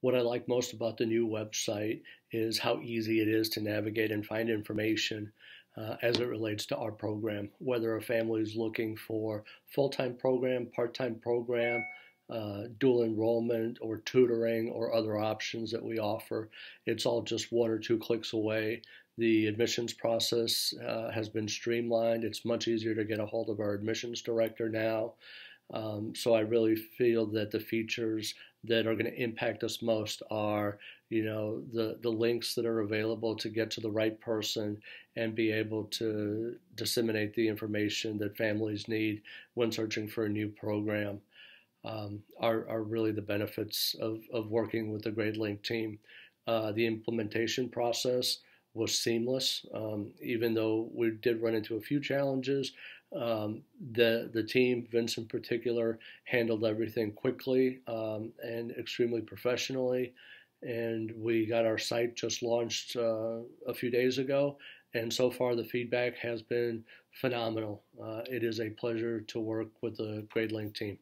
what I like most about the new website is how easy it is to navigate and find information uh, as it relates to our program, whether a family is looking for full-time program, part-time program, uh, dual enrollment or tutoring or other options that we offer. It's all just one or two clicks away. The admissions process uh, has been streamlined. It's much easier to get a hold of our admissions director now. Um, so I really feel that the features that are going to impact us most are, you know, the the links that are available to get to the right person and be able to disseminate the information that families need when searching for a new program. Um, are, are really the benefits of, of working with the Gradelink team. Uh, the implementation process was seamless, um, even though we did run into a few challenges. Um, the the team, Vince in particular, handled everything quickly um, and extremely professionally. And we got our site just launched uh, a few days ago, and so far the feedback has been phenomenal. Uh, it is a pleasure to work with the Gradelink team.